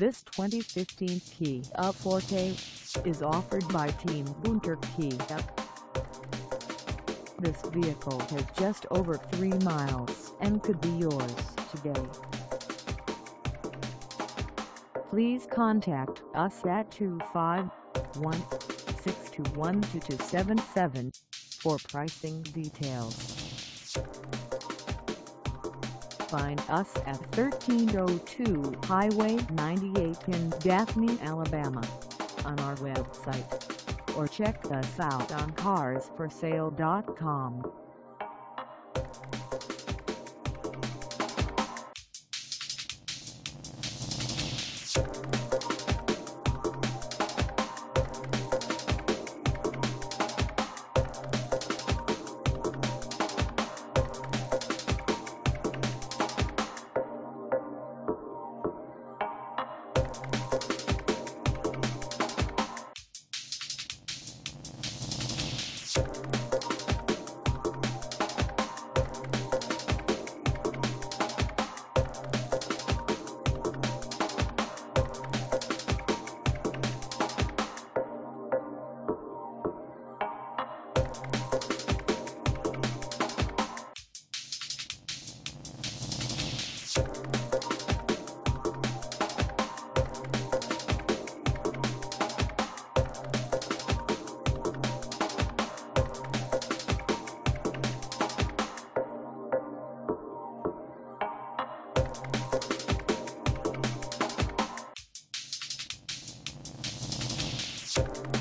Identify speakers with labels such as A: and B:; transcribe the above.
A: This 2015 Kia Forte is offered by Team Gunther Kia. This vehicle has just over 3 miles and could be yours today. Please contact us at 251-621-2277 for pricing details. Find us at 1302 Highway 98 in Daphne, Alabama on our website or check us out on carsforsale.com.
B: you